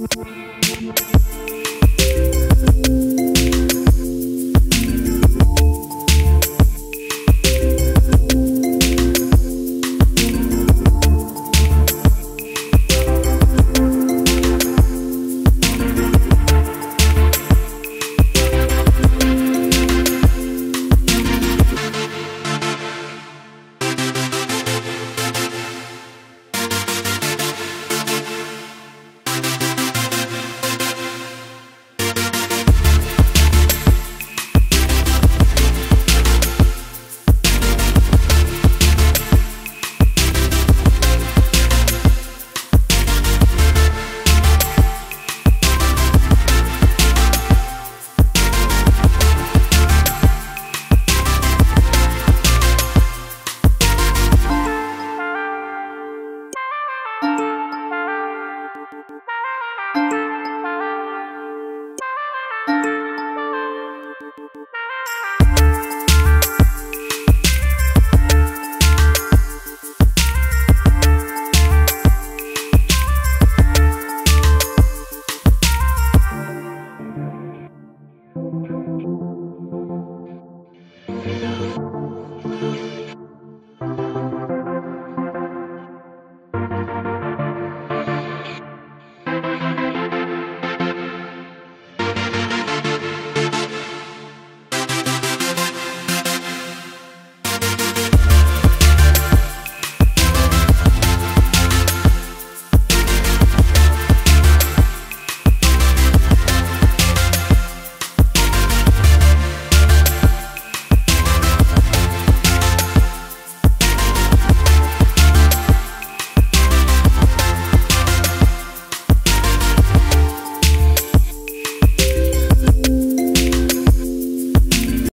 Mm-hmm.